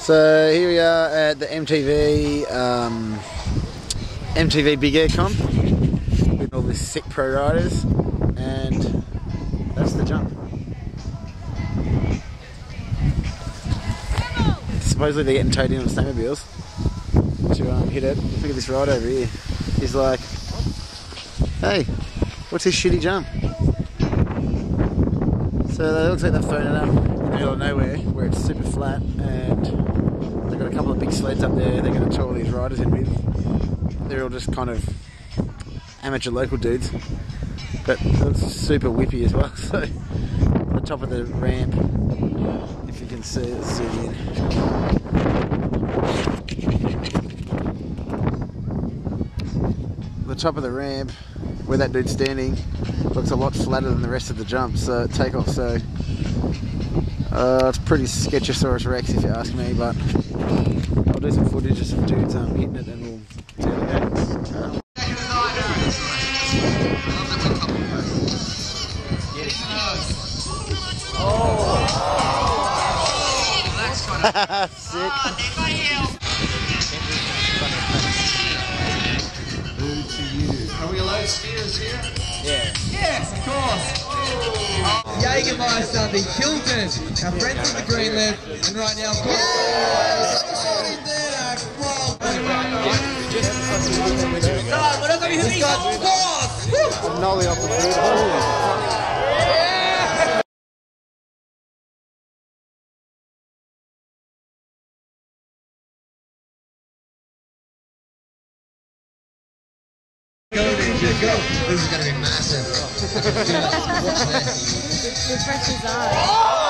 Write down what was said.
So here we are at the MTV um, MTV Big Air Comp with all these sick pro riders, and that's the jump. Supposedly they're getting towed in on snowmobiles to um, hit it. Look at this ride over here. He's like, "Hey, what's this shitty jump?" So it looks like they're throwing it up in the middle of nowhere where it's super flat and they've got a couple of big sleds up there they're going to all these riders in with. They're all just kind of amateur local dudes. But it's super whippy as well. So on the top of the ramp, if you can see it, zoom in. The top of the ramp where that dude's standing looks a lot flatter than the rest of the jump, so takeoff. So uh, it's pretty Sketchosaurus Rex if you ask me, but I'll do some footage of some dudes um, hitting it and we'll see how it goes. Um, Sick. Are we allowed skiers here? Yeah. Yes, of course. Jägermeister, the Kilton, our friends in the green left, and right now. Nollie off the boot. Go, Ninja, go. This is going to be massive. Watch this. Refresh his eyes.